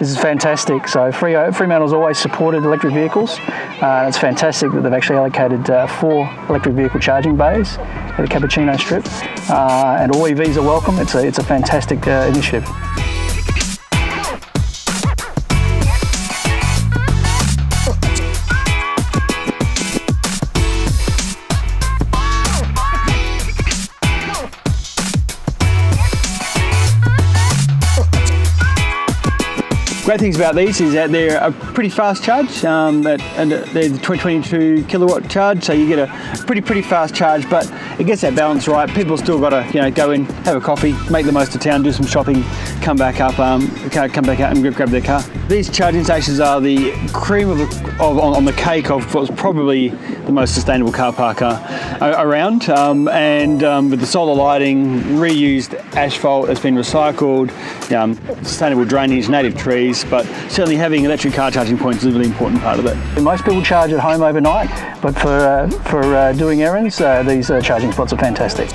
this is fantastic. So Fremantle's always supported electric vehicles. Uh, it's fantastic that they've actually allocated uh, four electric vehicle charging bays at the Cappuccino Strip, uh, and all EVs are welcome. It's a, it's a fantastic uh, initiative. Great things about these is that they're a pretty fast charge, um, and they're the 22 kilowatt charge, so you get a pretty pretty fast charge, but it gets that balance right. People still got to you know go in, have a coffee, make the most of town, do some shopping, come back up, um, come back out and grab their car. These charging stations are the cream of, the, of on, on, the cake of what's probably the most sustainable car park uh, around, um, and um, with the solar lighting, reused asphalt that's been recycled, um, sustainable drainage, native trees but certainly having electric car charging points is a really important part of it. Most people charge at home overnight, but for, uh, for uh, doing errands, uh, these charging spots are fantastic.